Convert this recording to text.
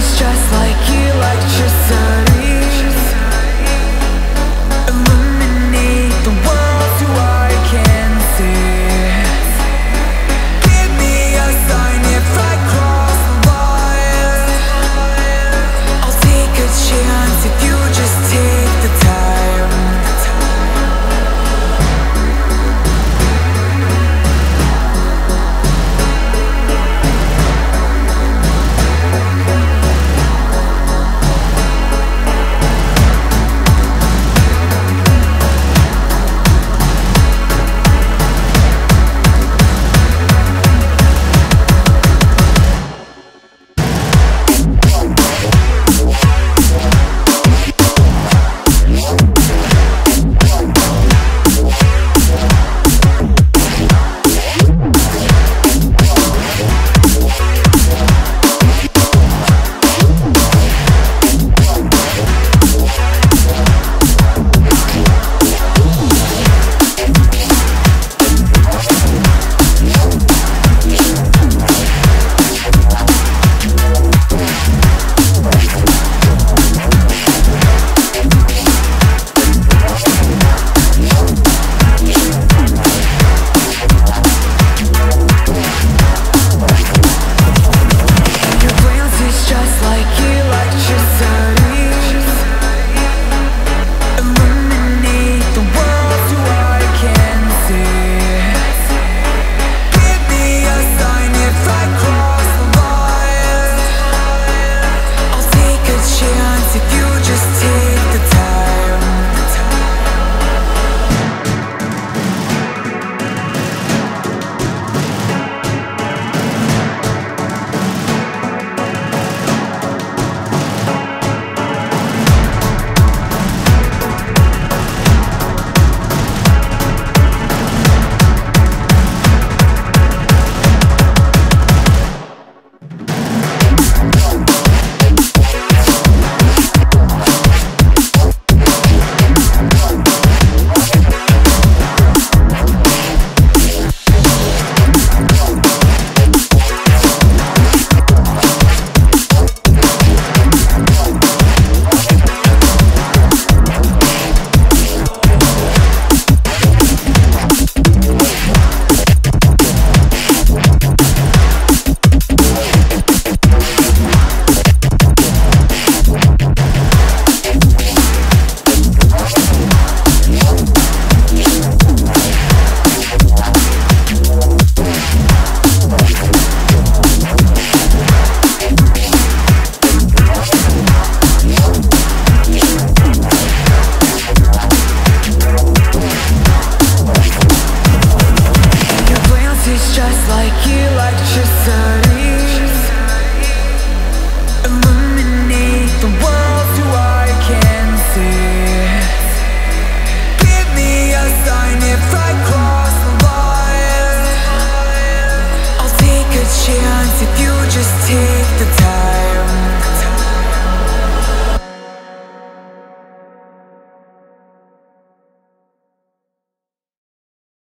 stress like